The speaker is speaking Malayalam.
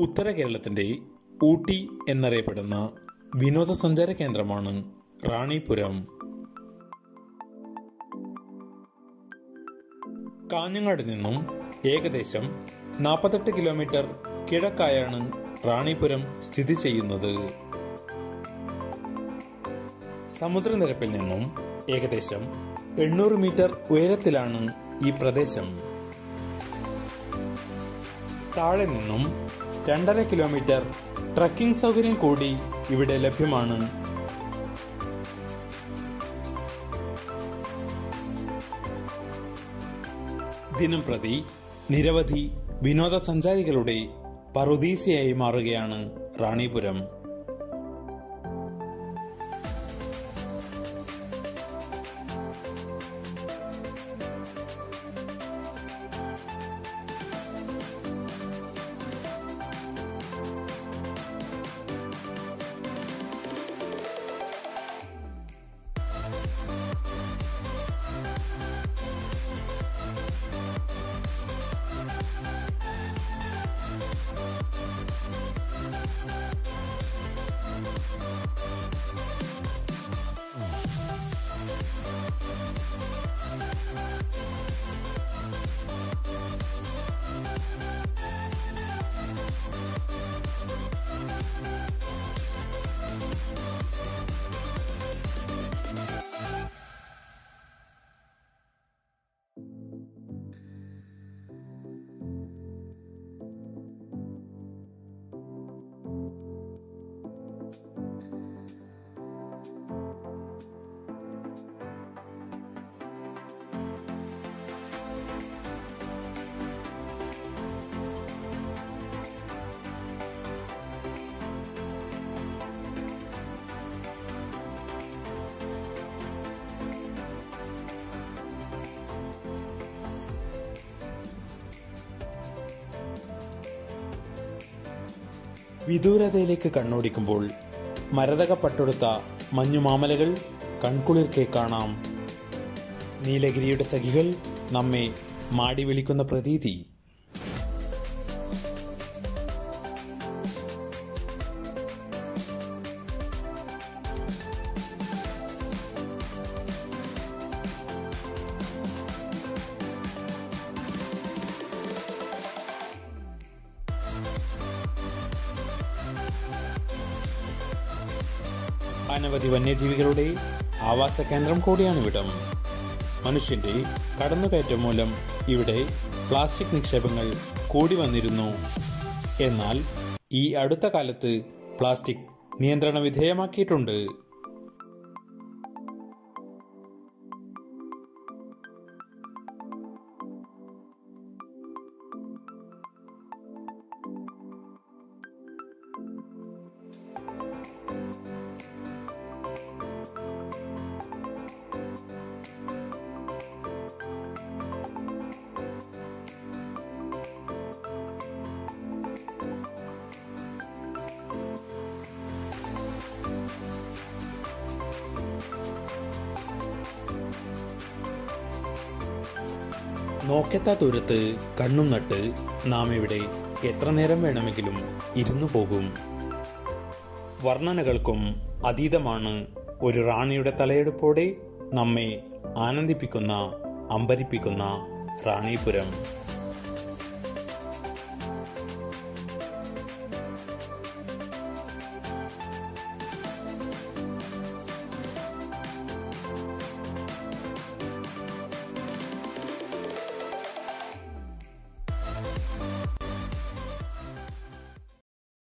ഉത്തര കേരളത്തിന്റെ ഊട്ടി എന്നറിയപ്പെടുന്ന വിനോദസഞ്ചാര കേന്ദ്രമാണ് റാണിപുരം. കാഞ്ഞങ്ങാട് നിന്നും ഏകദേശം നാൽപ്പത്തെട്ട് കിലോമീറ്റർ കിഴക്കായാണ് റാണിപുരം സ്ഥിതി ചെയ്യുന്നത്. സമുദ്രനിരപ്പിൽ നിന്നും ഏകദേശം എണ്ണൂറ് മീറ്റർ ഉയരത്തിലാണ് ഈ പ്രദേശം. താഴെ നിന്നും രണ്ടര കിലോമീറ്റർ ട്രക്കിംഗ് സൗകര്യം കൂടി ഇവിടെ ലഭ്യമാണ്. ദിനം പ്രതി നിരവധി വിനോദസഞ്ചാരികളുടെ പറുദീസയായി മാറുകയാണ് റാണിപുരം. വിദൂരതയിലേക്ക് കണ്ണോടിക്കുമ്പോൾ മരതകപ്പട്ടൊടുത്ത മഞ്ഞുമാമലകൾ കൺകുളിർക്കെ കാണാം. നീലഗിരിയുടെ സഖികൾ നമ്മെ മാടി വിളിക്കുന്ന പ്രതീതി അനവധി വന്യജീവികളുടെ ആവാസ കേന്ദ്രം കൂടിയാണ് ഇവിടം. മനുഷ്യന്റെ കടന്നുകയറ്റം മൂലം ഇവിടെ പ്ലാസ്റ്റിക് നിക്ഷേപങ്ങൾ കൂടി വന്നിരുന്നു. എന്നാൽ ഈ അടുത്ത കാലത്ത് പ്ലാസ്റ്റിക് നിയന്ത്രണ വിധേയമാക്കിയിട്ടുണ്ട്. നോക്കെത്താ ദൂരത്ത് കണ്ണും നട്ട് നാം ഇവിടെ എത്ര നേരം വേണമെങ്കിലും ഇരുന്നു പോകും. വർണനകൾക്കും അതീതമാണ് ഒരു റാണിയുടെ തലയെടുപ്പോടെ നമ്മെ ആനന്ദിപ്പിക്കുന്ന അമ്പരിപ്പിക്കുന്ന റാണിപുരം.